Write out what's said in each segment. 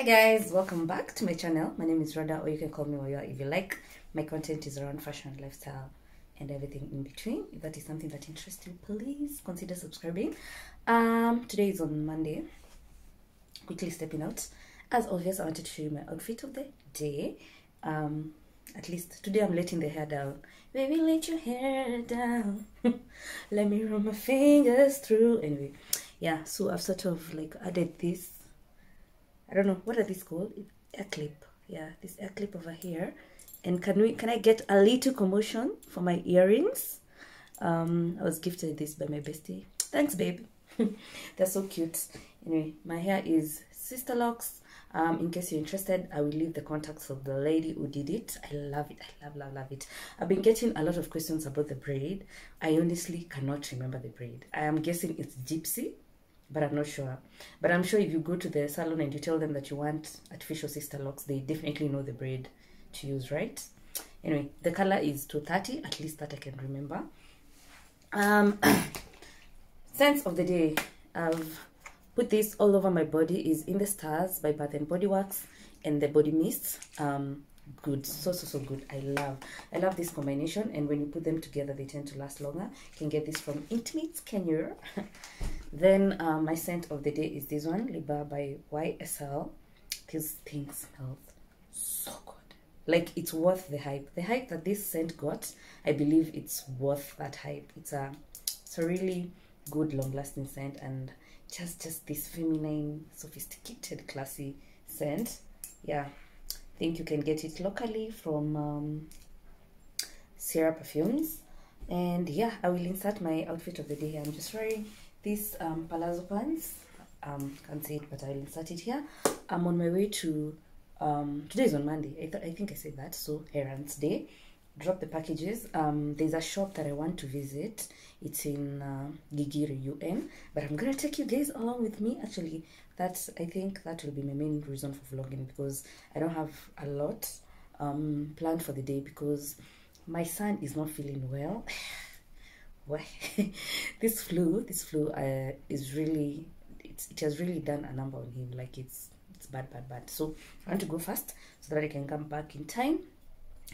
Hi guys, welcome back to my channel. My name is Rhoda, or you can call me Oya if you like. My content is around fashion, lifestyle, and everything in between. If that is something that interests you, please consider subscribing. Um, today is on Monday. Quickly stepping out. As always, I wanted to show you my outfit of the day. Um, at least today I'm letting the hair down. Baby, let your hair down. let me run my fingers through. Anyway, yeah. So I've sort of like added this I don't know what are these called. Air clip. Yeah, this air clip over here. And can we can I get a little commotion for my earrings? Um, I was gifted this by my bestie. Thanks, babe. They're so cute. Anyway, my hair is Sisterlocks. Um, in case you're interested, I will leave the contacts of the lady who did it. I love it. I love, love, love it. I've been getting a lot of questions about the braid. I honestly cannot remember the braid. I am guessing it's gypsy but I'm not sure. But I'm sure if you go to the salon and you tell them that you want artificial sister locks, they definitely know the braid to use, right? Anyway, the color is 230, at least that I can remember. Um, sense of the day, I've put this all over my body is In the Stars by Bath and Body Works and the body mist. Um, good so so so good i love i love this combination and when you put them together they tend to last longer can get this from intimates kenya then uh, my scent of the day is this one Libre by ysl this thing smells so good. Like it's worth the hype. The hype that this scent got i believe it's worth that hype. It's a it's a really good long lasting scent and just just this feminine sophisticated classy scent. Yeah. I think you can get it locally from um, Sierra Perfumes. And yeah I will insert my outfit of the day I'm just wearing these um, palazzo pants um can't see it but i'll insert it here. I'm on my way to um today is on monday. I, th- I think i said that so errands day. Drop the packages. Um there's a shop that i want to visit. It's in uh, gigiri un but i'm gonna take you guys along with me. Actually that's i think that will be my main reason for vlogging because i don't have a lot um planned for the day because my son is not feeling well This flu, this flu uh, is really, it has really done a number on him. Like it's, it's bad, bad, bad. So I want to go fast so that I can come back in time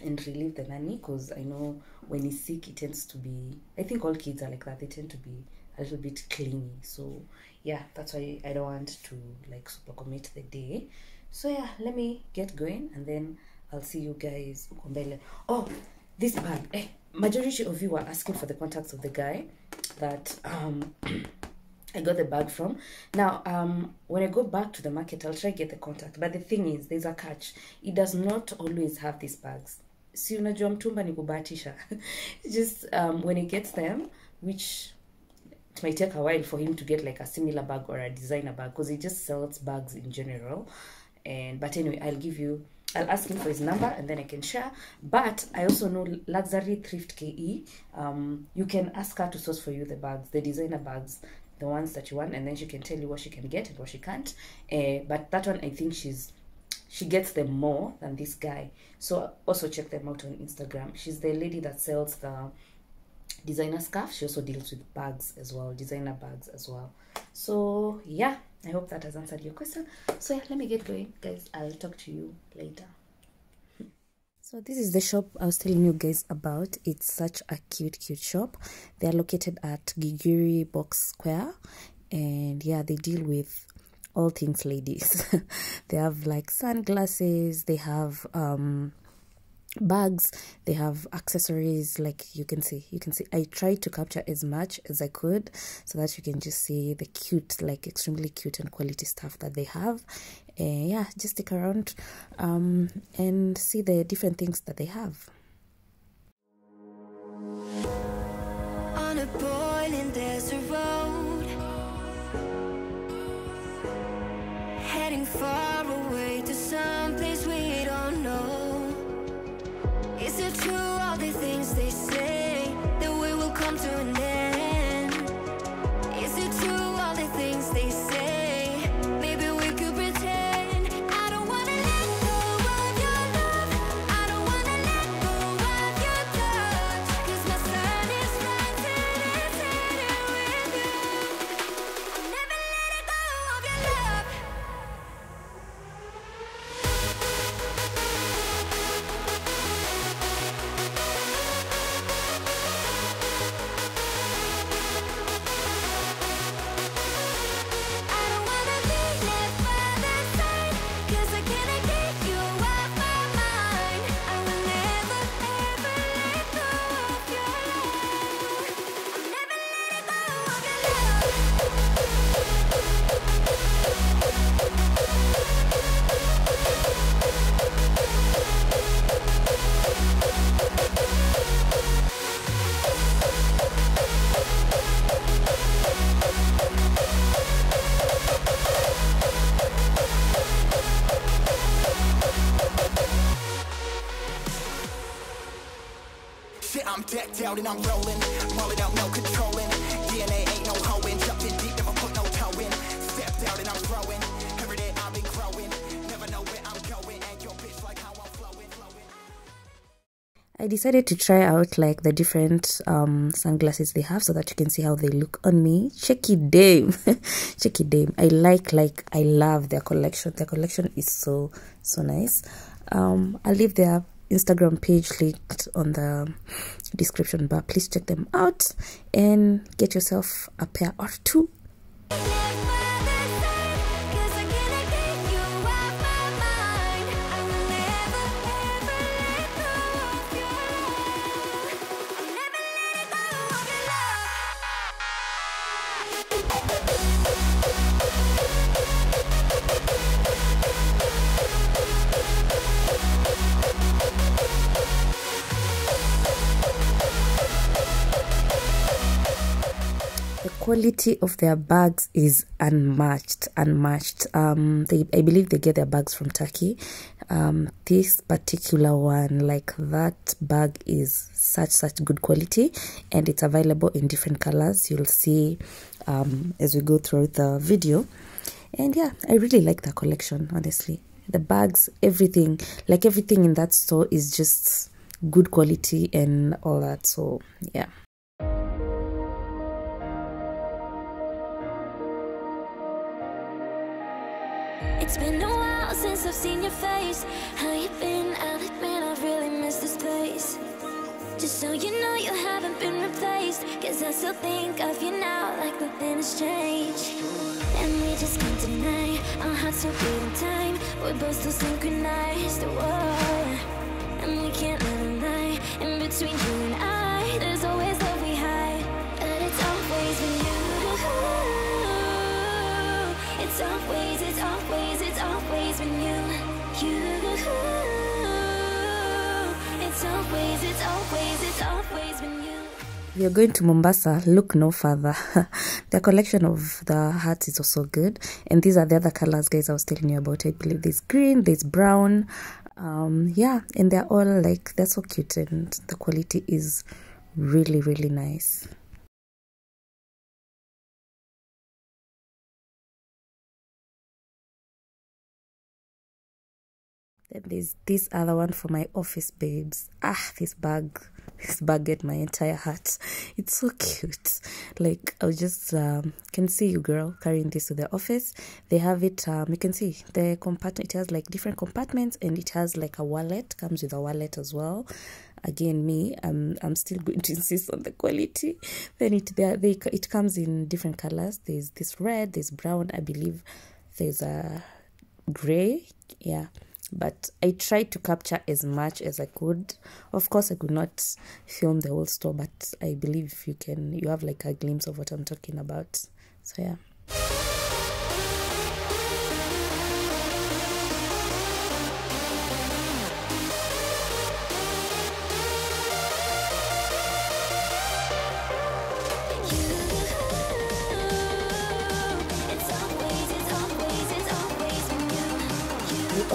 and relieve the nanny because I know when he's sick, he tends to be, I think all kids are like that. They tend to be a little bit clingy. So yeah, that's why I don't want to like super commit the day. So yeah, let me get going and then I'll see you guys. Oh, this bag. Eh, majority of you were asking for the contacts of the guy that um I got the bag from. Now, um, when I go back to the market, I'll try to get the contact. But the thing is, there's a catch. It does not always have these bags. Si unajua mtumba ni kubahatisha. Just um, when he gets them, which it might take a while for him to get like a similar bag or a designer bag because he just sells bags in general. And but anyway, I'll give you I'll ask him for his number and then I can share. But I also know Luxury Thrift KE. Um, you can ask her to source for you the bags, the designer bags, the ones that you want, and then she can tell you what she can get and what she can't. Uh, but that one, I think she's she gets them more than this guy. So also check them out on Instagram. She's the lady that sells the designer scarf. She also deals with bags as well, designer bags as well. So yeah, I hope that has answered your question. So yeah, let me get going, guys. I'll talk to you later. So this is the shop I was telling you guys about. It's such a cute, cute shop. They are located at Gigiri Box Square, and yeah, they deal with all things ladies. they have like sunglasses. They have um bags they have accessories like you can see you can see. I tried to capture as much as i could so that you can just see the cute like extremely cute and quality stuff that they have. And yeah just stick around um and see the different things that they have. On a boiling desert road heading I'm rolling. Rolling out, no controlling. DNA ain't no hoeing. Deep, never put no toe in. Stepped out and I'm growing. Every day I've been growing. Never know where I'm going. And your bitch like how I'm flowing. flowing. I decided to try out like the different um, sunglasses they have so that you can see how they look on me. Check it dame. Check it dame. I like like I love their collection. Their collection is so so nice. Um, I'll leave their Instagram page linked on the description bar. Please check them out and get yourself a pair or two. Quality of their bags is unmatched unmatched. Um they i believe they get their bags from turkey. Um this particular one like that bag is such such good quality and it's available in different colors. You'll see um as we go through the video. And yeah i really like the collection honestly. The bags everything like everything in that store is just good quality and all that. So yeah It's been a while since I've seen your face. How you been? I'll admit I've really missed this place. Just so you know, you haven't been replaced. Cause I still think of you now like nothing has changed. And we just can't deny our hearts are beating time. We're both still synchronized. Whoa. And we can't let a lie in between you and I. There's always love we hide, but it's always been you. It's always, it's always, If you're going to Mombasa, look no further. the collection of the hats is also good. And these are the other colors, guys, I was telling you about. I believe there's green, there's brown. Um, yeah, and they're all like, they're so cute. And the quality is really, really nice. There's this other one for my office babes. Ah, this bag, this bag my entire heart. It's so cute. Like I was just um, can see you, girl, carrying this to the office. They have it. Um, you can see the compartment. It has like different compartments, and it has like a wallet. Comes with a wallet as well. Again, me, I'm I'm still going to insist on the quality. Then it there they it comes in different colors. There's this red. There's brown. I believe there's a gray. Yeah but I tried to capture as much as I could. Of course, I could not film the whole store, but I believe you can. You have like a glimpse of what I'm talking about. So yeah.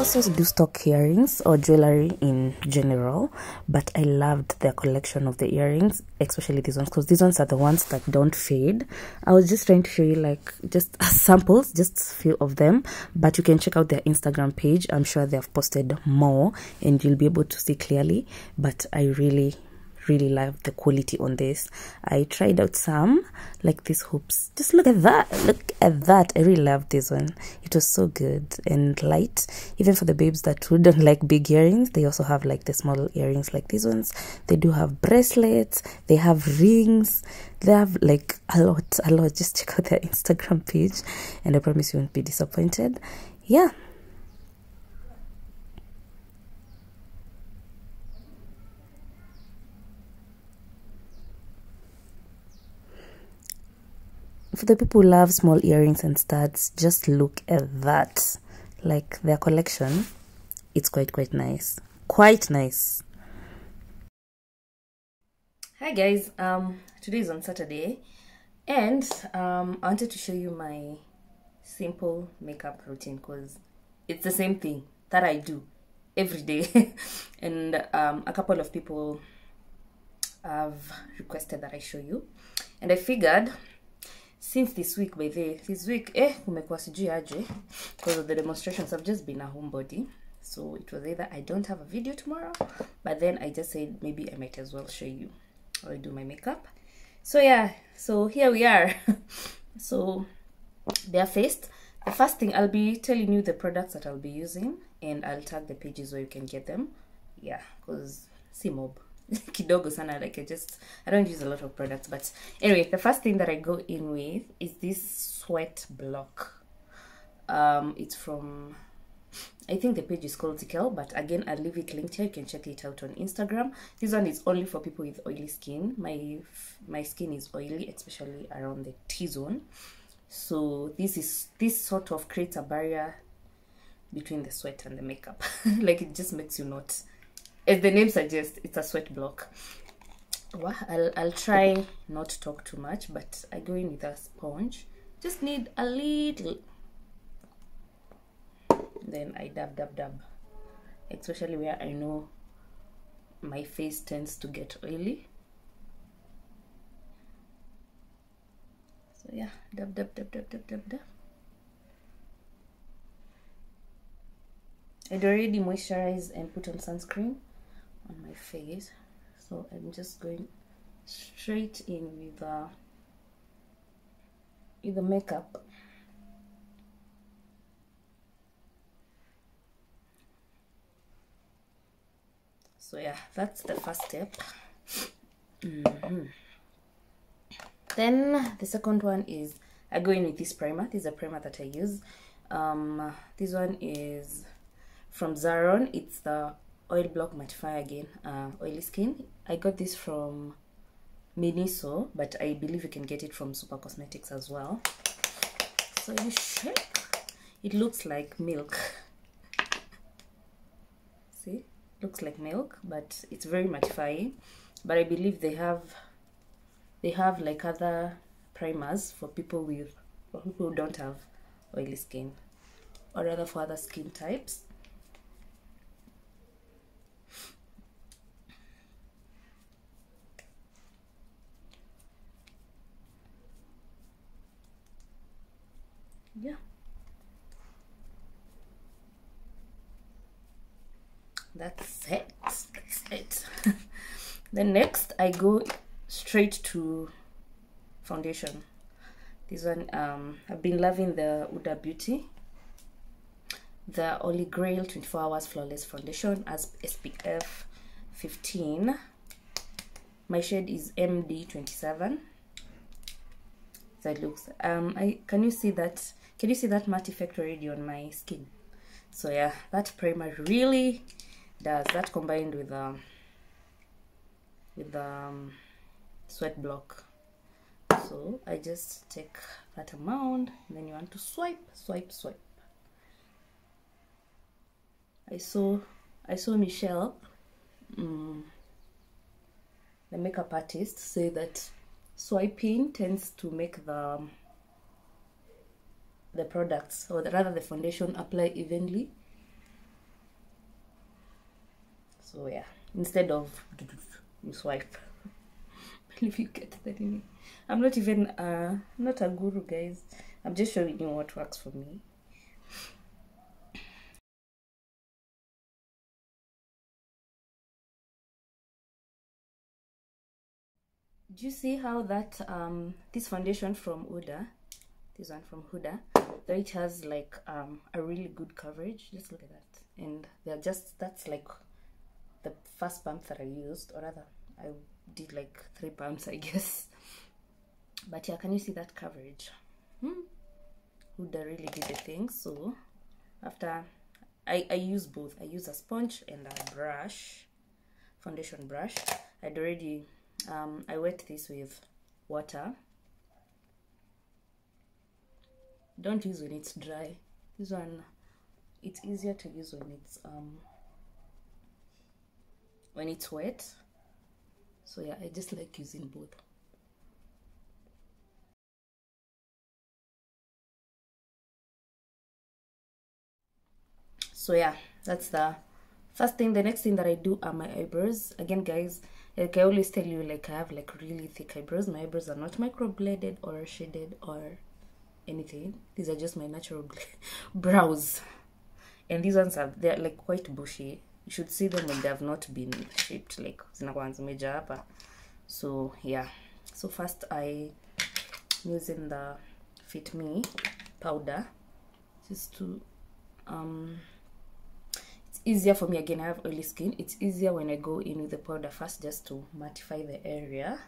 Also do stock earrings or jewelry in general, but I loved their collection of the earrings, especially these ones, because these ones are the ones that don't fade. I was just trying to show you like just samples, just a few of them, but you can check out their Instagram page. I'm sure they have posted more and you'll be able to see clearly, but I really really love the quality on this. I tried out some like these hoops. Just look at that look at that. I really love this one. It was so good and light. Even for the babes that who don't like big earrings they also have like the small earrings like these ones. They do have bracelets. They have rings. They have like a lot a lot. Just check out their instagram page and i promise you won't be disappointed. Yeah for the people who love small earrings and studs, just look at that. Like their collection, it's quite quite nice. Quite nice. Hi guys, um today is on Saturday and um I wanted to show you my simple makeup routine because it's the same thing that I do every day. and um a couple of people have requested that I show you. And I figured since this week by the this week eh kumekuwa sijui aje because of the demonstrations I've just been a homebody. So it was either I don't have a video tomorrow, but then I just said maybe I might as well show you how I do my makeup. So yeah, so here we are. so barefaced. The first thing I'll be telling you the products that I'll be using and I'll tag the pages where you can get them. Yeah, because see mob. kidogo sana like I just I don't use a lot of products but anyway the first thing that I go in with is this sweat block um it's from I think the page is called Zikel, but again, I'll leave it linked here. You can check it out on Instagram. This one is only for people with oily skin. My my skin is oily, especially around the T zone. So this is this sort of creates a barrier between the sweat and the makeup. like it just makes you not, as the name suggests, it's a sweat block. Well, I'll I'll try not to talk too much, but I go in with a sponge. Just need a little. Then I dab dab dab. Especially where I know my face tends to get oily. So yeah dab dab dab dab dab dab dab. I'd already moisturized and put on sunscreen on my face. So I'm just going straight in with the with the makeup. So yeah that's the first step. Mhm. then the second one is i go in with this primer. This is a primer that i use. Um this one is from zaron. It's the oil block mattifier again. Uh, oily skin. I got this from miniso but i believe you can get it from super cosmetics as well. So you shake it looks like milk. See? Looks like milk but it's very mattifying but i believe they have they have like other primers for people with for people who don't have oily skin or rather for other skin types yeah. That's it. That's it. Then next i go straight to foundation. This one um i've been loving the Huda beauty. The Holy Grail 24 Hours Flawless Foundation as SPF 15. My shade is MD27. It looks um i can you see that can you see that matte effect already on my skin? So yeah that primer really does that combined with um with um sweat block. So i just take that amount then you want to swipe swipe swipe. I saw i saw michelle um, the makeup artist say that swiping tends to make the the products or the, rather the foundation apply evenly. So yeah instead of you swipe. If you get that in i'm not even uh not a guru guys. I'm just showing you what works for me do you see how that um this foundation from Huda this one from Huda though it has like um a really good coverage just look at that and they're just that's like the first pump that I used, or rather, I did like three pumps, I guess. But yeah, can you see that coverage? Hmm. Huda really did the thing. So after I, I use both, I use a sponge and a brush, foundation brush. I'd already um, I wet this with water. Don't use when it's dry. This one, it's easier to use when it's um when it's wet so yeah i just like using both so yeah that's the first thing the next thing that i do are my eyebrows again guys like I always tell you, like I have like really thick eyebrows. My eyebrows are not microbladed or shaded or anything. These are just my natural brows, and these ones are they're like quite bushy. You should see them when they have not been shaped, like zinakuwa zimeja hapa. So yeah. So first I using the Fit Me powder just to um easier for me again i have oily skin. It's easier when i go in with the powder first just to mattify the area.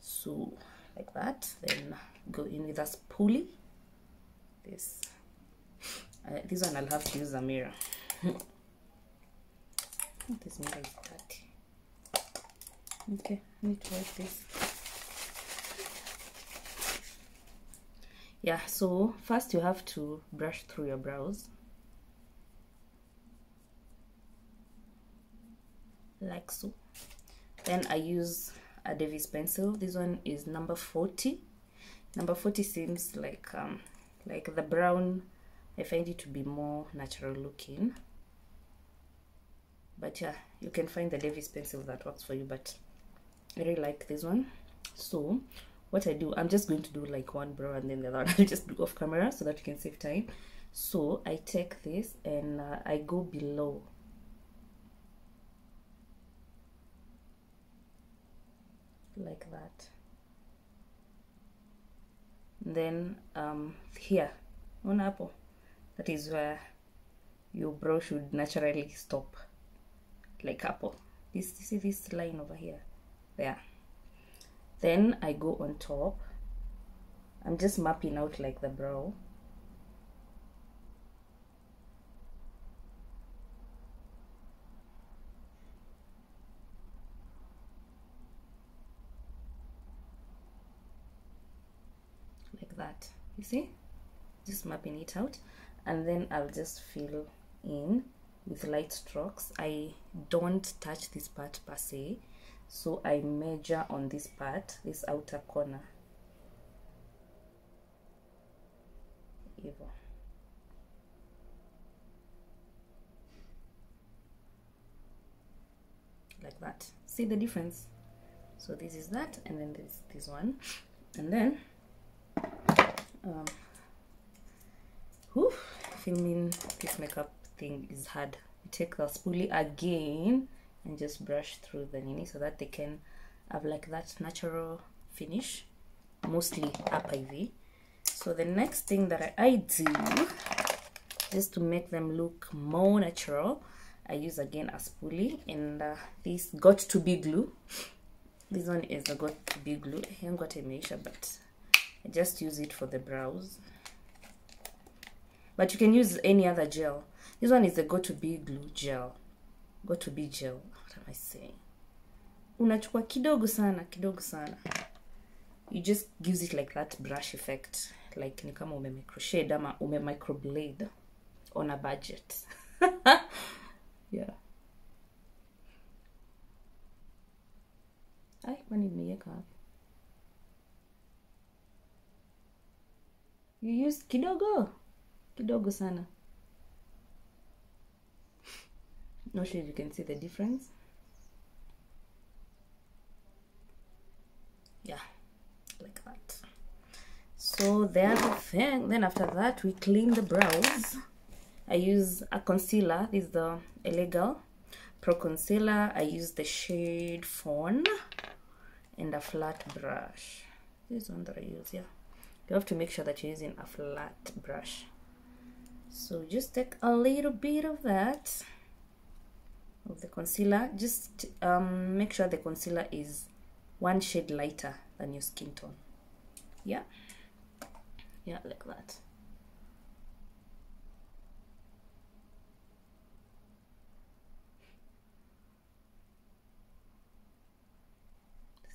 So like that. Then go in with a spoolie. This. Uh, this one i'll have to use a mirror. This mirror is dirty. Okay I need to wipe this. Yeah so first you have to brush through your brows like so then i use a davis pencil. This one is number 40 number 40 seems like um like the brown i find it to be more natural looking. But yeah you can find the davis pencil that works for you but i really like this one. So what i do i'm just going to do like one brow and then the other i'll just do off camera so that you can save time. So i take this and uh, i go below like that. Then um here on apple. That is where your brow should naturally stop. Like apple. This you see this line over here. There then i go on top. I'm just mapping out like the brow like that you see? Just mapping it out. And then I'll just fill in with light strokes. I don't touch this part per se. So I measure on this part this outer corner. Hivyo like that. See the difference? So this is that and then this this one. And then um whew, filming this makeup thing is hard. You take the spoolie again and just brush through the nini so that they can have like that natural finish mostly up IV. so the next thing that I, I do just to make them look more natural I use again a spoolie and uh, this got2b glue. This one is a got2b glue. I haven't got a measure but I just use it for the brows. But you can use any other gel. This one is the go to be glue gel. Go to be gel. What am I saying? Unachukua kidogo sana kidogo sana. You just gives it like that brush effect like ni kama ume microshade ama ume microblade on a budget. Yeah. Ai mani nimeiweka wapi you use kidogo? Kidogo sana. Not sure if you can see the difference. Yeah like that. So the other thing then after that we clean the brows. I use a concealer. This is the illegal pro concealer. I use the shade fawn and a flat brush. This one that i use yeah you have to make sure that you're using a flat brush. So just take a little bit of that of the concealer. Just um, make sure the concealer is one shade lighter than your skin tone. Yeah? Yeah like that.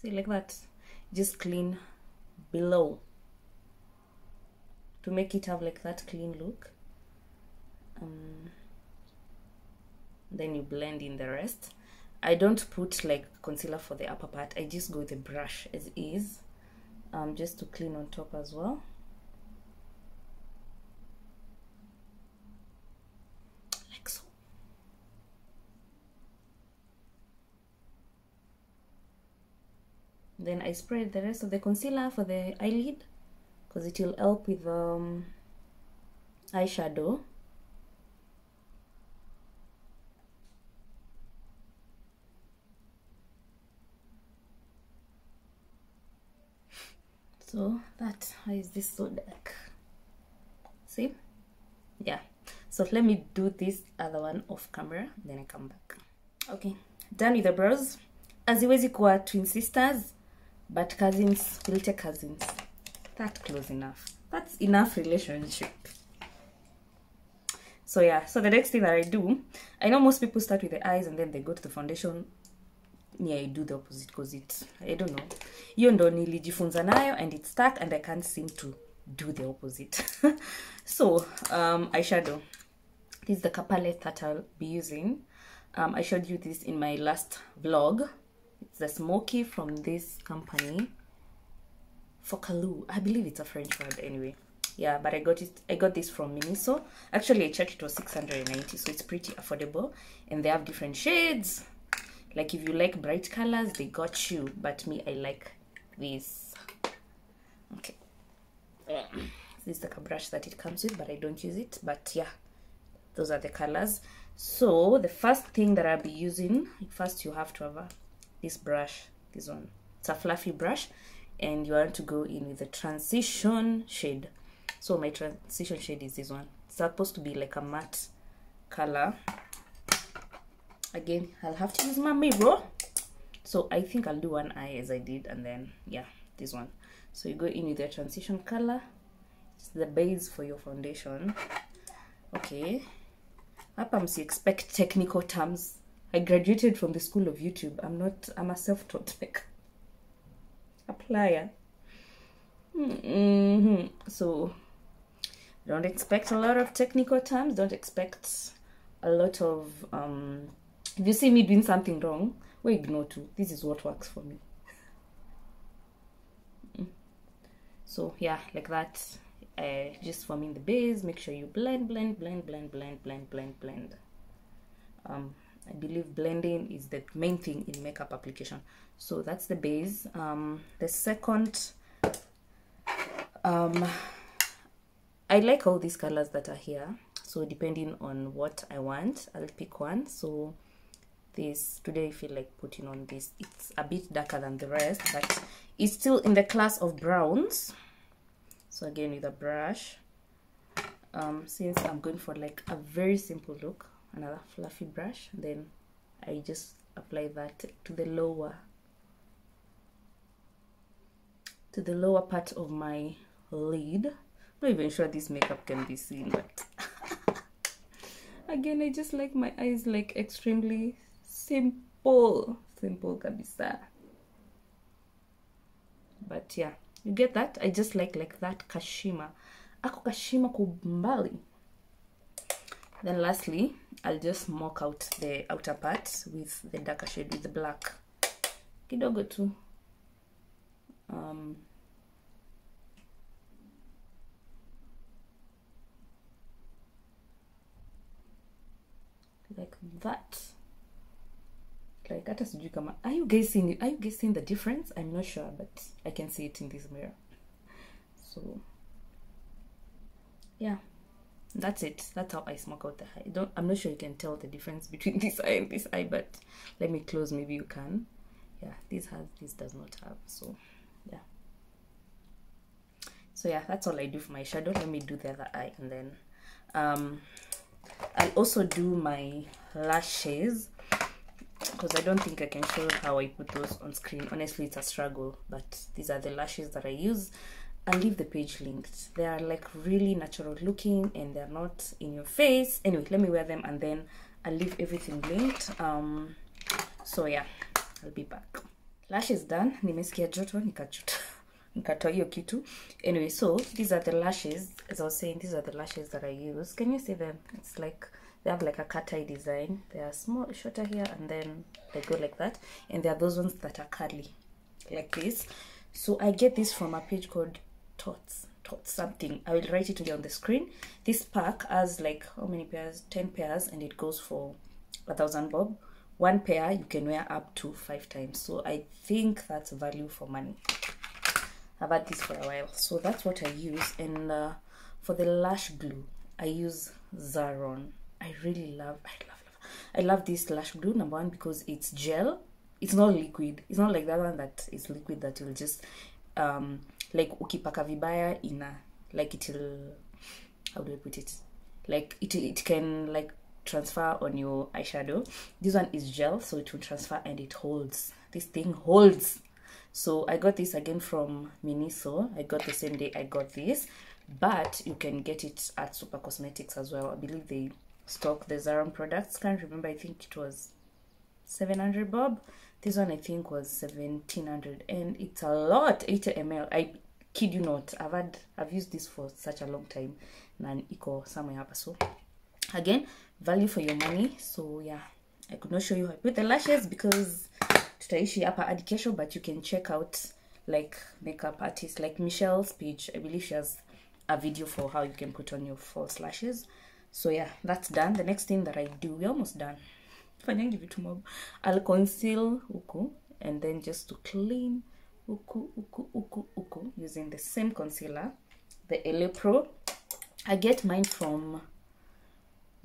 See like that. Just clean below to make it have like that clean look um, then you blend in the rest. I don't put like concealer for the upper part. I just go with the brush as is um, just to clean on top as well. Like so. Then i spread the rest of the concealer for the eyelid because it will help with um eyeshadow. So that how is this so dark? See? Yeah. So let me do this other one off camera then i come back. Okay. Done with the brows. As haziwezi kuwa twin sisters but cousins will take cousins that close enough. That's enough relationship. So yeah. So the next thing that i do i know most people start with the eyes and then they go to the foundation. Yeah, i do the opposite because it i don't know. Hiyo ndo nilijifunza nayo and it stuck and i can't seem to do the opposite. So um eyeshadow this is the Kapale that I'll be using. Um, I showed you this in my last vlog. It's the Smoky from this company. Focallure. I believe it's a French word anyway. Yeah, but I got it. I got this from Miniso. Actually, I checked it was 690, so it's pretty affordable. And they have different shades. Like if you like bright colors, they got you. But me, I like this. Okay. This is like a brush that it comes with, but I don't use it. But yeah, those are the colors so the first thing that i'll be using first you have to have a, this brush this one it's a fluffy brush and you want to go in with the transition shade. So my transition shade is this one. It's supposed to be like a matte color. Again i'll have to use my mirror. So i think i'll do one eye as i did and then yeah this one. So you go in with the transition color. It's the base for your foundation. Okay. Hapa msi expect technical terms. I graduated from the school of youtube. I'm not i'm a self-taught like applier mm-hmm. so don't expect a lot of technical terms don't expect a lot of um if you see me doing something wrong we ignore too. This is what works for me. Mm. so yeah like that. Uh, just forming the base. Make sure you blend blend blend blend blend blend blend blend. Um, i believe blending is the main thing in makeup application. So that's the base. Um, the second um, i like all these colors that are here. So depending on what i want i'll pick one. So this today i feel like putting on this. It's a bit darker than the rest but it's still in the class of browns. So again with a brush. Um, since I'm going for like a very simple look another fluffy brush then I just apply that to the lower to the lower part of my lid. Not even sure this makeup can be seen but again I just like my eyes like extremely simple. Simple kabisa but yeah you get that? I just like like that kashima. Ako kashima kwa umbali then lastly i'll just mock out the outer part with the darker shade with the black. Kidogo tu. Um, like that. Like hata sijui kama are you it? are you guys seeing the difference? I'm not sure but i can see it in this mirror. So yeah that's it. That's how i smoke out the eye. Don't i'm not sure you can tell the difference between this eye and this eye but let me close. Maybe you can. Yeah this has this does not have so yeah. So yeah that's all i do for my shadow. Let me do the other eye and then um i'll also do my lashes because I don't think I can show how I put those on screen. Honestly, it's a struggle, but these are the lashes that I use. I'll leave the page linked. They are like really natural looking and they're not in your face. Anyway, let me wear them and then I'll leave everything linked. Um, so yeah, I'll be back. Lashes done. Nimesikia joto, nikajuta. nikatoa hiyo kitu anyway so these are the lashes as i was saying these are the lashes that i use can you see them it's like they have like a cat eye design they are small shorter here and then they go like that and there are those ones that are curly like this so i get this from a page called Totts Totts something. I will write it here on the screen. This pack has like how many pairs? 10 pairs and it goes for a thousand bob. One pair you can wear up to five times. So i think that's value for money. I've had this for a while. So that's what i use. And uh, for the lash glue i use zaron. I really love i love, love. I love this lash glue number one because it's gel. It's not liquid. It's not like that one that is liquid that will just um like ukipaka vibaya ina like it'll how do i put it? Like it, it can like transfer on your eyeshadow. This one is gel so it will transfer and it holds. This thing holds. So i got this again from miniso. I got the same day i got this but you can get it at super cosmetics as well. I believe they stock the zaron products. Can't remember. I think it was 700 bob. This one i think was 1700 and it's a lot 80 ml i kid you not. I've had i've used this for such a long time. Na iko somewhere hapa. So again value for your money. So yeah i could not show you how I put the lashes because tutaishi hapa hadi kesho but you can check out like makeup artists like michelle's page. I believe she has a video for how you can put on your false lashes. So yeah that's done. The next thing that i do we're almost done. Fanyangi vitu mob. I'll conceal huku and then just to clean huku huku huku huku using the same concealer the LA Pro. I get mine from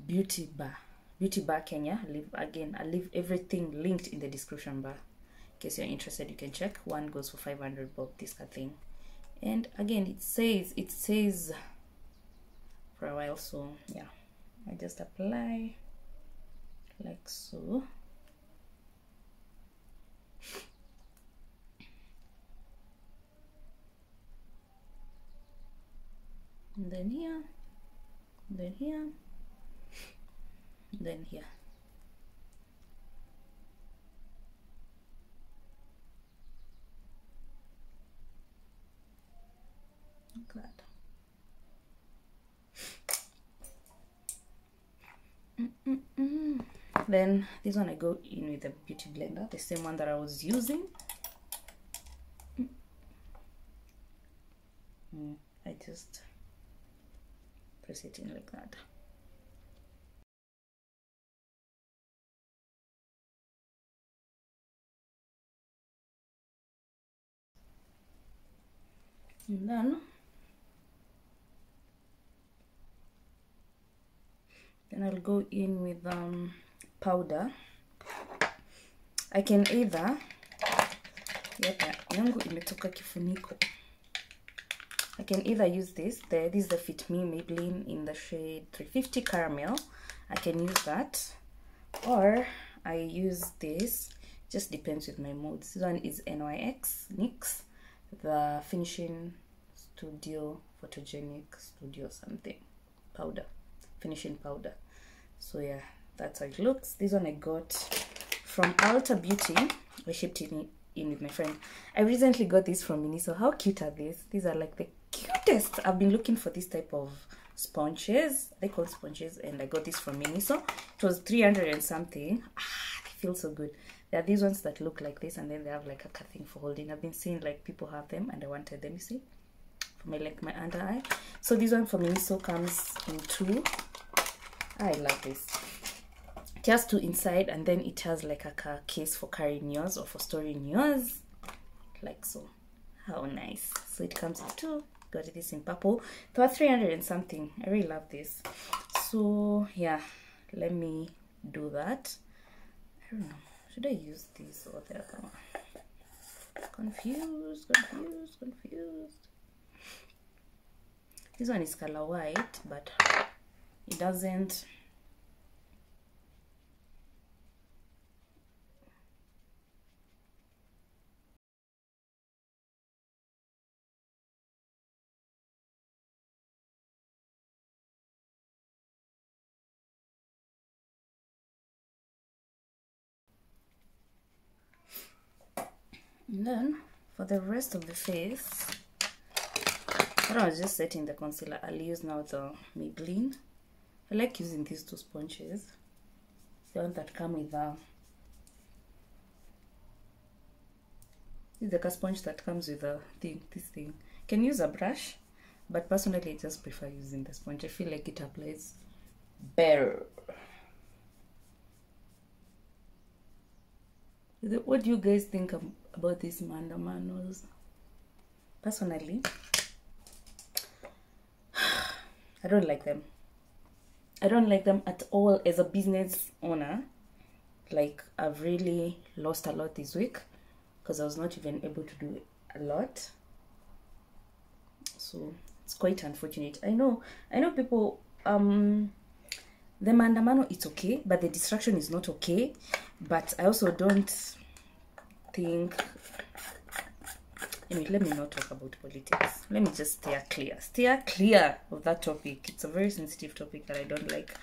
Beauty Bar. Beauty Bar Kenya. I leave again I leave everything linked in the description bar. In case you're interested you can check. One goes for 500 bob this kind of thing. And again it says it says for a while so yeah. I just apply like so and then here and then here and then here like that Mm-mm-mm. then this one I go in with the beauty blender. The same one that I was using. Mm, mm. I just press it like that and then then I'll go in with um, powder. I can either yapa yangu imetoka kifuniko I can either use this the this is the Fit Me Maybelline in the shade 350 caramel. I can use that. Or I use this just depends with my mood. this one is NYX NYX the finishing studio photogenic studio something powder finishing powder. So yeah that's how it looks. This one i got from Ulta beauty. I shipped it in, with my friend. I recently got this from miniso how cute are these? These are like the cutest i've been looking for this type of sponges they call sponges and i got this from miniso it was 300 and something ah they feel so good there are these ones that look like this and then they have like a thing for holding i've been seeing like people have them and i wanted them you see for my like my under eye so this one for miniso comes in two I love this. It has two inside and then it has like a ca- case for carrying yours or for storing yours. Like so. How nice. So it comes in two. Got this in purple. It was 300 and something. I really love this. So yeah, let me do that. I don't know. Should I use this or the other one? Confused, confused, confused. This one is color white, but it doesn't and then for the rest of the face I was just setting the concealer I'll use now the Maybelline I like using these two sponges. The one that come with the is the sponge that comes with the thing, this thing. Can use a brush, but personally I just prefer using the sponge. I feel like it applies better. What do you guys think about these mandamanos? Personally, I don't like them. I don't like them at all as a business owner. Like, I've really lost a lot this week because I was not even able to do a lot. So it's quite unfortunate. I know, I know people, um, the mandamano it's okay, but the distraction is not okay. But I also don't think Anyway, let me not talk about politics. Let me just steer clear. Steer clear of that topic. It's a very sensitive topic that I don't like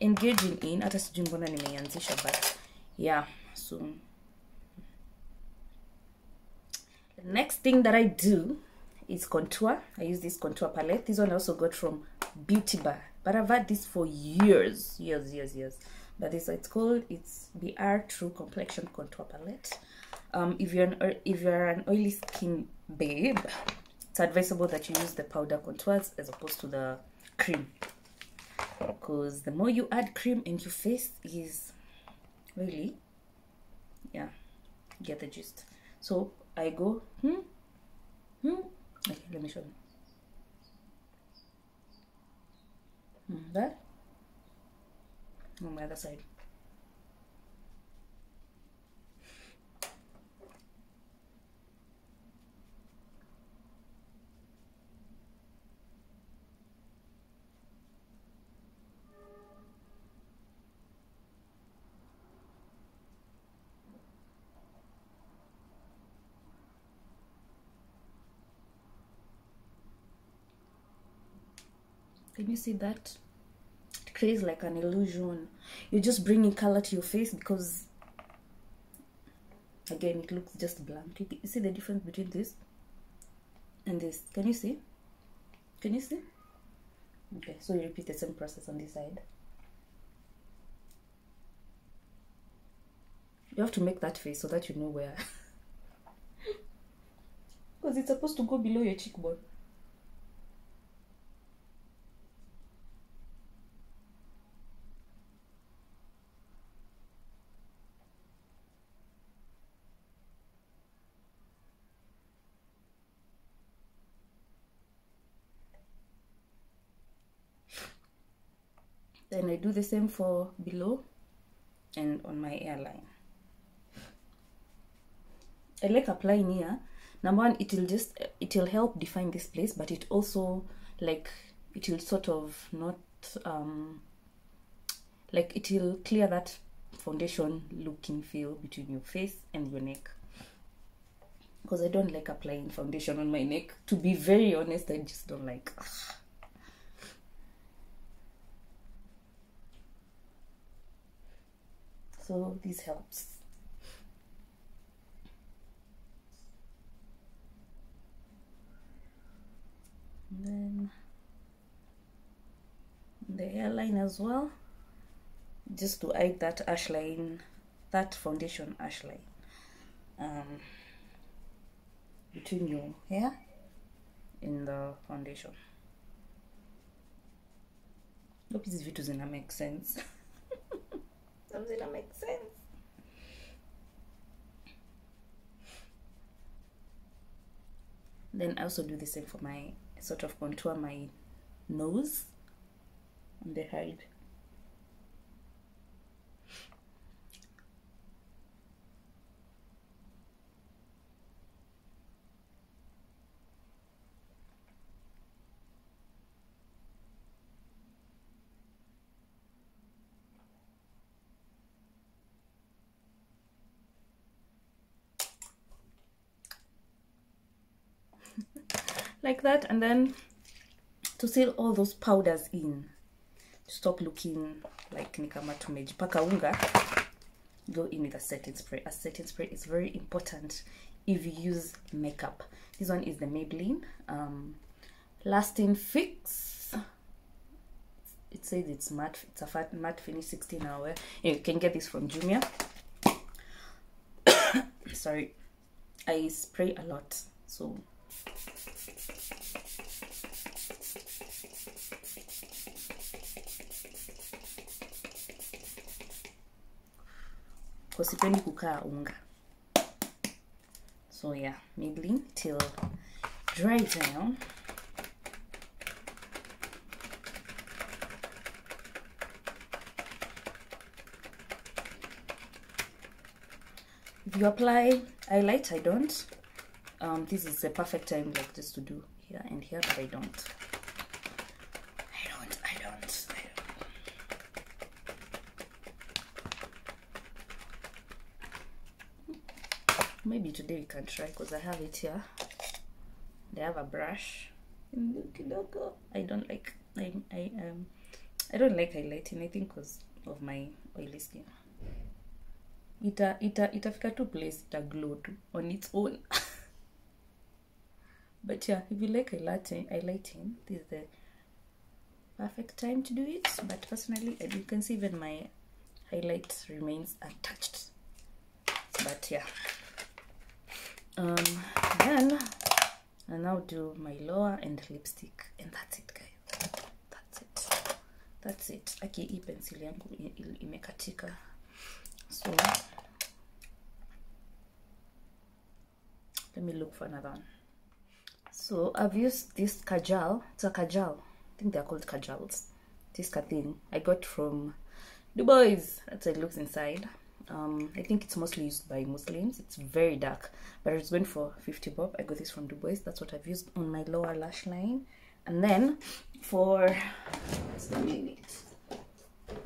engaging in. Hata sijui mbona nimeianzisha but yeah, so the next thing that I do is contour. I use this contour palette. This one I also got from Beauty Bar, but I've had this for years, years, years, years. But this it's called it's BR True Complexion Contour Palette. Um, if you're an if you're an oily skin babe, it's advisable that you use the powder contours as opposed to the cream, because the more you add cream and your face is really, yeah, get the gist. So I go hmm hmm. Okay, let me show you. Hmm, that on the other side. Can you see that? It creates like an illusion. You're just bringing color to your face because, again, it looks just blank. You see the difference between this and this? Can you see? Can you see? Okay, so you repeat the same process on this side. You have to make that face so that you know where. Because it's supposed to go below your cheekbone. Then I do the same for below and on my airline. I like applying here. Number one, it will just it will help define this place, but it also like it will sort of not um like it will clear that foundation looking feel between your face and your neck. Because I don't like applying foundation on my neck. To be very honest, I just don't like. So this helps. And then the hairline as well, just to hide that ash line, that foundation ash line um, between your hair in the foundation. Hope hizi vitu zina make sense. Hope zina make sense. Then I also do the same for my sort of contour my nose on the hide. Like that and then to seal all those powders in to stop looking like ni kama tumejipaka go in with a setting spray. A setting spray is very important if you use makeup. This one is the maybelline um lasting fix. It says it's matte it's a fat matte finish 16 hour. You can get this from jumia. Sorry i spray a lot so kwa sipendi kukaa unga. So yeah Maybelline till dry down. If you apply highlight i don't um this is the perfect time like this to do here and here but i don't. I don't i don't i don't. Maybe today we can try because i have it here. They have a brush. I don't like i i um i don't like highlighting i think because of my oily skin. Ita ita itafika tu place ita glow tu on its own but yeah if you like a highlighting highlighting this is the perfect time to do it. But personally as you can see even my highlight remains untouched but yeah. Um then i now do my lower and lipstick and that's it guys. That's it. That's it. Aki hii pencil yangu imekatika. So let me look for another one so i've used this kajal. It's a kajal. I think they're called kajals. This thing i got from dubois that's how it looks inside. Um i think it's mostly used by muslims. It's very dark. But it's going for 50 bob. I got this from dubois that's what i've used on my lower lash line. And then for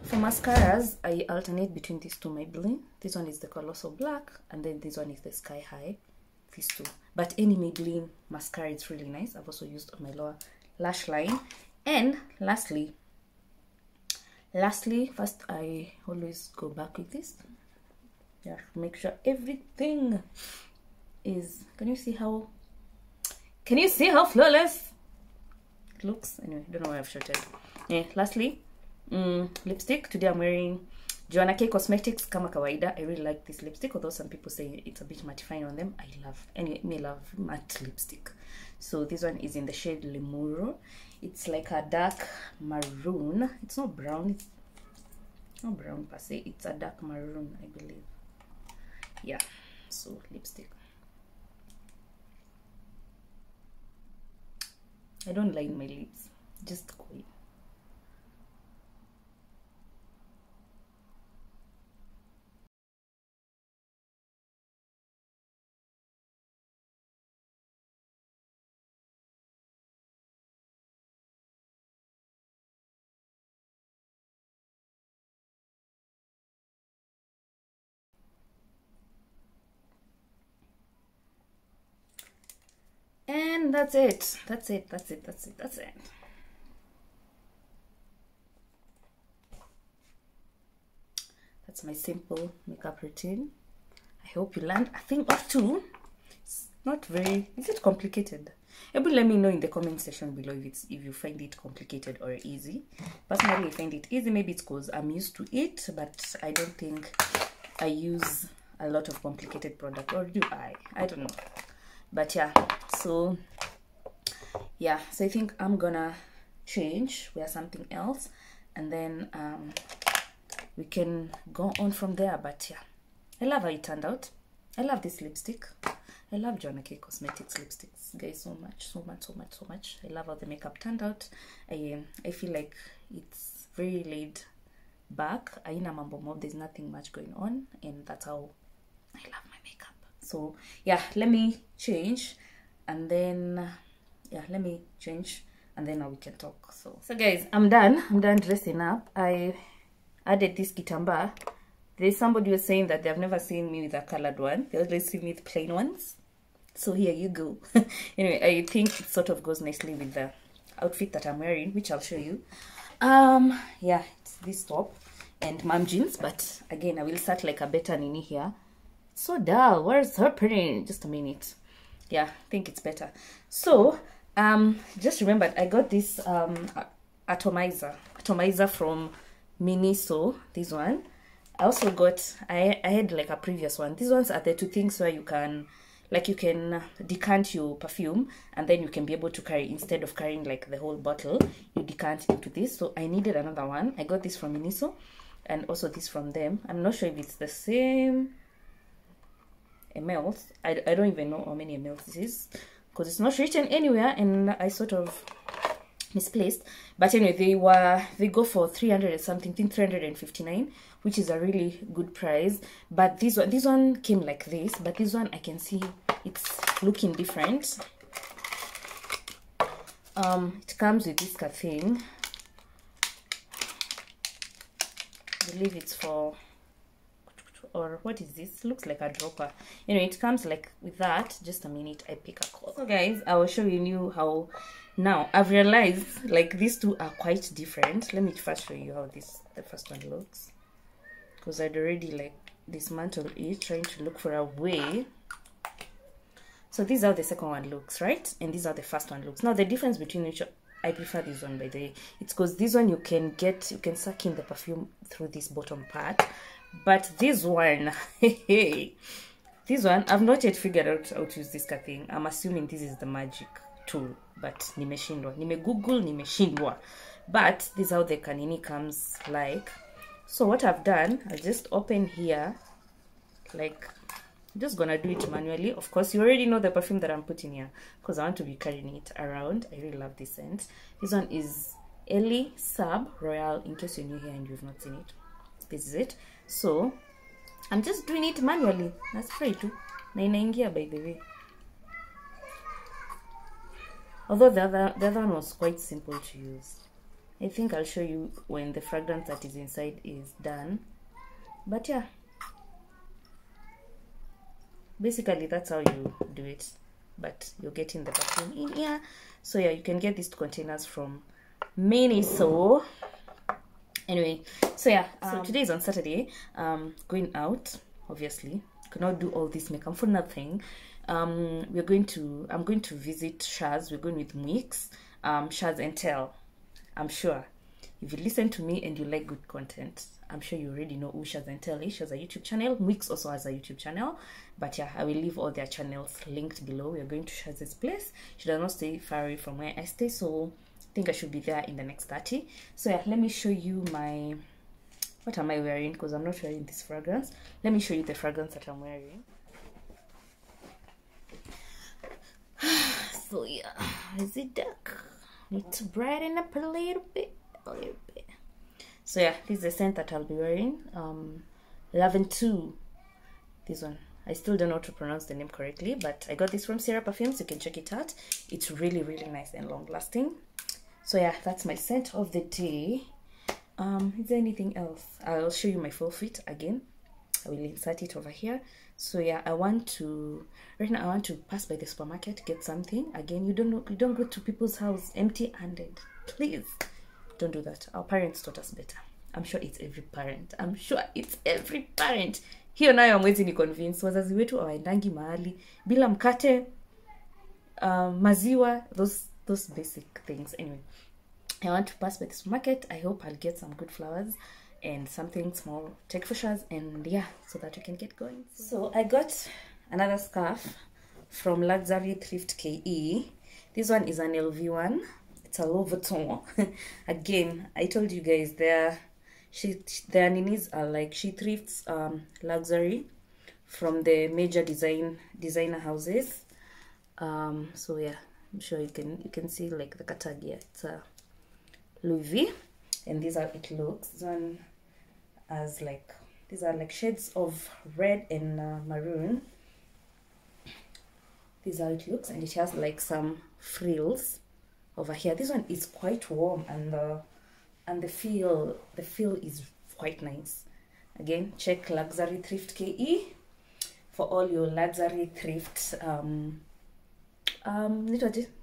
for mascaras, I alternate between these two Maybelline. This one is the Colossal Black, and then this one is the Sky High. These two. But any Maybelline mascara it's really nice. I've also used on my lower lash line. And lastly, lastly, first I always go back with this. Yeah, make sure everything is. Can you see how? Can you see how flawless it looks? Anyway, don't know why I've shot it. Yeah, lastly, mm, lipstick today i'm wearing joanna k cosmetics kama kawaida i really like this lipstick although some people say it's a bit mattifying on them. I love anyway me love matte lipstick. So this one is in the shade lemuro it's like a dark maroon. It's not brown it's not brown per se it's a dark maroon i believe. Yeah so lipstick. I don't line my lips just go in And that's it. That's it. That's it. That's it. That's it. That's my simple makeup routine. I hope you learned a thing or two. It's not very. Is it complicated? Maybe let me know in the comment section below if it's if you find it complicated or easy. Personally, I find it easy. Maybe it's because I'm used to it, but I don't think I use a lot of complicated product, or do I? I don't know but yeah so yeah so i think i'm gonna change wear something else and then um we can go on from there but yeah. I love how it turned out. I love this lipstick. I love Joanna K cosmetics lipsticks guys so much so much so much so much. I love how the makeup turned out. I um, i feel like it's very laid back. Aina mambo mob there's nothing much going on and that's how i love my makeup. So yeah let me change and then yeah let me change and then we can talk so. So guys i'm done. I'm done dressing up. I added this kitamba. There's somebody was saying that they've never seen me with a colored one. They always see me with plain ones. So here you go. Anyway i think it sort of goes nicely with the outfit that i'm wearing which i'll show you. Um yeah it's this top and mom jeans but again i will start like a better nini here. So dull. What's happening? Just a minute. Yeah i think it's better. So um just remembered i got this um atomizer atomizer from miniso this one. I also got i i had like a previous one. These ones are the two things where you can like you can decant your perfume and then you can be able to carry instead of carrying like the whole bottle you decant into this. So i needed another one. I got this from miniso and also this from them. I'm not sure if it's the same. Mls I, I don't even know how many mls this is because it's not written anywhere and i sort of misplaced. But anyway they were they go for 300 and something I think 359 which is a really good price. But this one this one came like this but this one i can see it's looking different. Um it comes with this thing. I believe it's for or what is this? Looks like a dropper. Anyway it comes like with that. Just a minute i pick a call so guys i will show you how now i've realized like these two are quite different. Let me first show you how this the first one looks. Because i'd already like dismantled it trying to look for a way. So is how the second one looks right? And these are the first one looks. Now the difference between which i prefer this one by the way. It's because this one you can get you can suck in the perfume through this bottom part but this one this one i've not yet figured out how to use this thing. I'm assuming this is the magic tool but nimeshindwa nimegoogle nimeshindwa but this is how the kanini comes like. So what i've done i just open here like I'm just gonna do it manually. Of course you already know the perfume that i'm putting here because i want to be carrying it around. I really love this scent. This one is Elie Saab Royal in case you're new here and you've not seen it. This is it so i'm just doing it manually. Na spray tu na inaingia by the way. Although the other the other one was quite simple to use. I think i'll show you when the fragrance that is inside is done. But yeah. Basically that's how you do it. But you're getting the perfume in here. So yeah you can get these containers from Miniso anyway so yeah so today is on saturday. Um going out obviously. Cannot do all this makeup for nothing. Um we're going to i'm going to visit Shazz. We're going with Mwix um Shazz and tell i'm sure. If you listen to me and you like good content i'm sure you already know who Shazz and tell is. She has a youtube channel. Mwix also has a youtube channel. But yeah i will leave all their channels linked below. We're going to Shazz's place. She does not stay far away from where i stay so think I should be there in the next 30. So yeah, let me show you my what am I wearing because I'm not wearing this fragrance. Let me show you the fragrance that I'm wearing. so yeah, is it dark? Need to brighten up a little bit, a little bit. So yeah, this is the scent that I'll be wearing. Um, Eleven Two. This one. I still don't know how to pronounce the name correctly, but I got this from Sierra Perfumes. You can check it out. It's really, really nice and long lasting so yeah that's my scent of the day. Um is there anything else? I'll show you my full fit again. I will insert it over here. So yeah i want to right now i want to pass by the supermarket get something. Again you don't know you don't go to people's house empty handed please don't do that. Our parents taught us better. I'm sure it's every parent. I'm sure it's every parent. Hiyo nayo amwezi ni convince. Was wazazi wetu awaendangi mahali. Bila mkate um, maziwa those those basic things. Anyway i want to pass by the supermarket i hope i'll get some good flowers and something small. Take photos and yeah so that we can get going. So i got another scarf from luxury thrift ke this one is an lv one. It's a Louis Vuitton. again i told you guys their she their ninis are like she thrifts um luxury from the major design designer houses. Um so yeah i'm sure you can you can see like the catalog it's a louis v and these are it looks this one as like these are like shades of red and uh, maroon. Is how it looks and it has like some frills over here. This one is quite warm and the and the feel the feel is quite nice. Again check luxury thrift ke for all your luxury thrift um um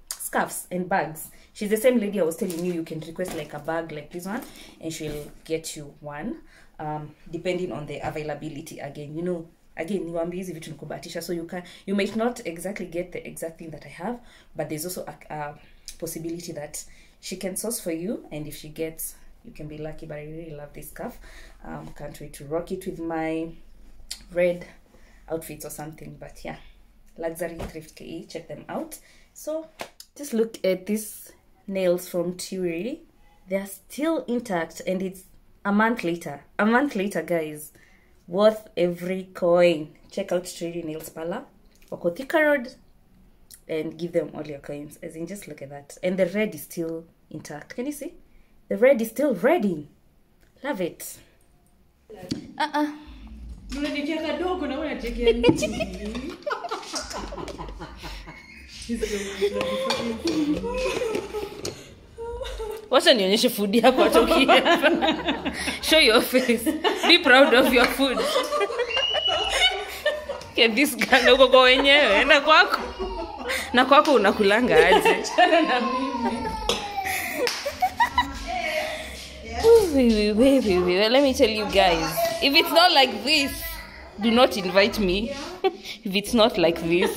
scarves and bags. She's the same lady i was telling you you can request like a bag like this one and she'll get you one um depending on the availability again. You know again niwaambie hizi vitu nikubahatisha so you can you might not exactly get the exact thing that i have but there's also a, a possibility that she can source for you and if she gets you can be lucky but i really love this scarf. Um can't wait to rock it with my red outfits or something but yeah luxury thrift ke check them out so just look at these nails from Turi. They're still intact and it's a month later. A month later, guys. worth every coin. Check out Turi Nails Parlor, Okothika Road, and give them all your coins. As in, just look at that. And the red is still intact. Can you see? The red is still ready. Love it. Uh-uh. unanitia kadogo na unatekea nini? Wacha nionyeshe food yako atokia show your face be proud of your food Get this girl uko kwa wenyewe na kwako na kwako unakulanga aje. Let me tell you guys. If it's not like this, do not invite me. if it's not like this,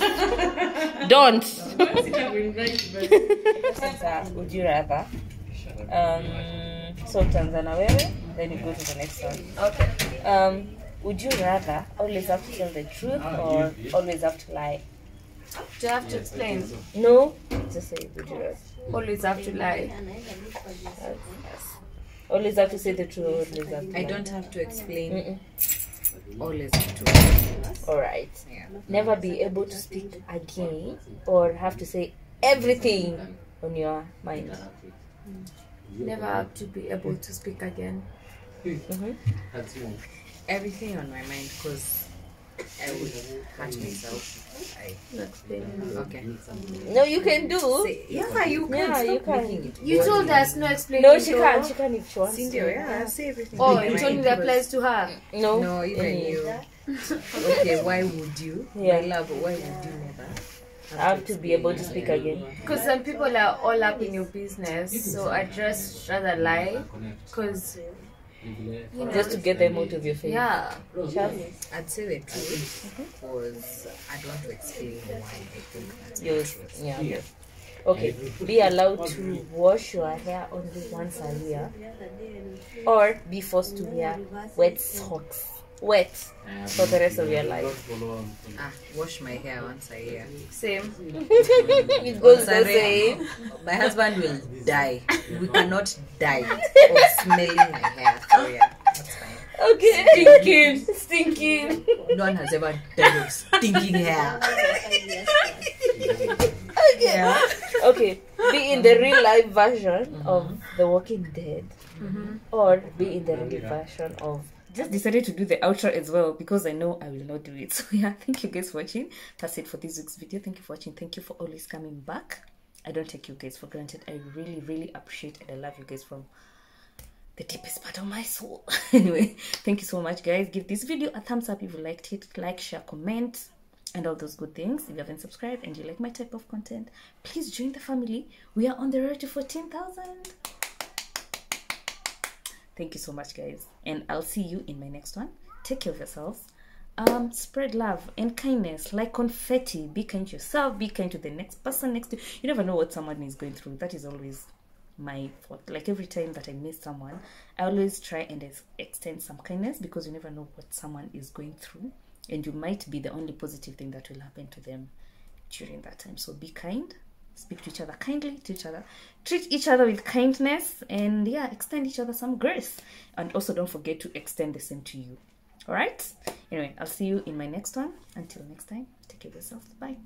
don't. Sasa, would you rather? Um, so Tanzania wewe, then you go to the next one. Okay. Um, would you rather always have to tell the truth or always have to lie? Do you have to explain? No, just say would you rather. Always have to lie. Always have to say the truth. Always have to I don't have to explain. Mm-mm. Always have to. All right. Yeah. Never be able to speak again or have to say everything on your mind. Mm. Never have to be able to speak again. Mm-hmm. Everything on my mind because I would hurt myself. I, okay. No, you can do. Say, yeah, you can. Yeah, you can. You told us no explaining. No, she can't. She can't if she wants Cindy, to. yeah, I say everything. Oh, you told me mind that applies to her. No. No, even any. you. Okay, why would you? Yeah. My love, why would you never? I have to be able to speak again. Because some people are all up in your business, so I just rather lie. Because, you know, Just to get them out of your face. yeah. Charlie. I'd say the truth because I don't want to explain why I think that's my Yes. truth. Yeah. okay. Okay. Be allowed to wash your hair only once a year, or be forced to wear wet socks, wet, for the rest of your life. Ah, wash my hair once a year. Same. It goes the same. My husband will die. We cannot die of smelling my hair. So yeah, that's fine. Okay. Stinking. Stinking. No one has ever died of stinking hair. Yeah. Okay. Be in the real life version of mm-hmm. The Walking Dead, mm-hmm. or be in the real version of. Just decided to do the outro as well because I know I will not do it. So yeah, thank you guys for watching. That's it for this week's video. Thank you for watching. Thank you for always coming back. I don't take you guys for granted. I really, really appreciate and I love you guys from the deepest part of my soul. anyway, thank you so much, guys. Give this video a thumbs up if you liked it. Like, share, comment, and all those good things. If you haven't subscribed and you like my type of content, please join the family. We are on the road to 14,000. Thank you so much, guys. And I'll see you in my next one. Take care of yourselves. Um, spread love and kindness like confetti. Be kind to yourself. Be kind to the next person next to you. You never know what someone is going through. That is always my fault. Like every time that I miss someone, I always try and ex- extend some kindness because you never know what someone is going through, and you might be the only positive thing that will happen to them during that time. So be kind, speak to each other kindly, to each other, treat each other with kindness, and yeah, extend each other some grace. And also don't forget to extend the same to you. All right. Anyway, I'll see you in my next one. Until next time, take care of yourself. Bye.